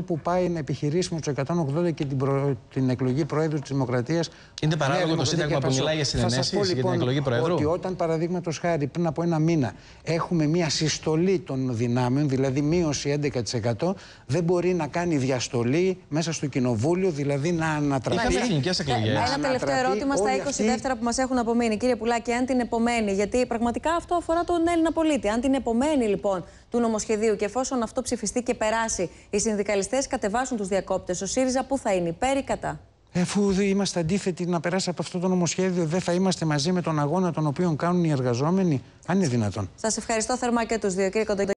που πάει να επιχειρήσουμε τους 180 και την, προ... την εκλογή Προέδρου της Δημοκρατίας. Είναι παράλογο το Σύνταγμα που μιλάει για συνενέσεις για την λοιπόν εκλογή Προέδρου. Ότι όταν παραδείγματος χάρη πριν από ένα μήνα έχουμε μια συστολή των δυνάμεων, δηλαδή μείωση 11%, δεν μπορεί να κάνει διαστολή μέσα στο κοινοβούλιο, δηλαδή να ανατραπεί. Είχαμε εθνικές εκλογές. Ένα τελευταίο ερώτημα στα 20 αυτή... δεύτερα που μας έχουν απομείνει. Κύριε Πουλάκη, αν την επομένη, γιατί πραγματικά αυτό αφορά τον Έλληνα πολίτη, αν την επομένη λοιπόν του νομοσχεδίου και εφόσον αυτό ψηφιστεί και περάσει, οι συνδικαλιστέ κατεβάσουν τους διακόπτες. Ο ΣΥΡΙΖΑ πού θα είναι, υπέρ ή κατά; Εφού είμαστε αντίθετοι να περάσει από αυτό το νομοσχέδιο, δεν θα είμαστε μαζί με τον αγώνα τον οποίο κάνουν οι εργαζόμενοι, αν είναι δυνατόν. Σας ευχαριστώ θερμά και τους δύο, κύριε Κοντογιώργη.